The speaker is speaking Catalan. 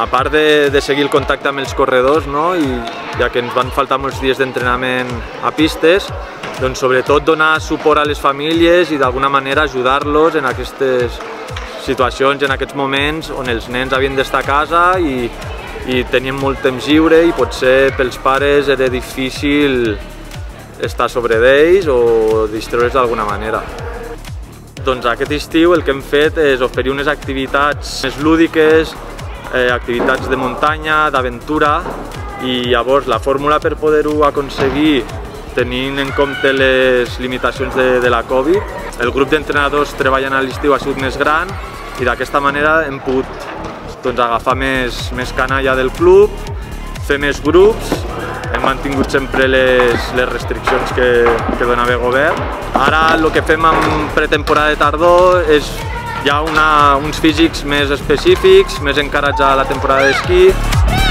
a part de, de seguir el contacte amb els corredors, no? I ja que ens van faltar molts dies d'entrenament a pistes, doncs sobretot donar suport a les famílies i d'alguna manera ajudar-los en aquestes situacions, en aquests moments on els nens havien d'estar a casa i, i tenien molt temps lliure i potser pels pares era difícil estar sobre d'ells o distreure's d'alguna manera. Doncs aquest estiu el que hem fet és oferir unes activitats més lúdiques, eh, activitats de muntanya, d'aventura i llavors la fórmula per poder-ho aconseguir tenint en compte les limitacions de, de la Covid, el grup d'entrenadors treballant a l'estiu ha sigut més gran i d'aquesta manera hem pogut doncs, agafar més, més canalla del club, fer més grups, hem mantingut sempre les, les restriccions que, que donava el govern. Ara el que fem en pretemporada de tardor és hi ha una, uns físics més específics, més encarats a la temporada d'esquí.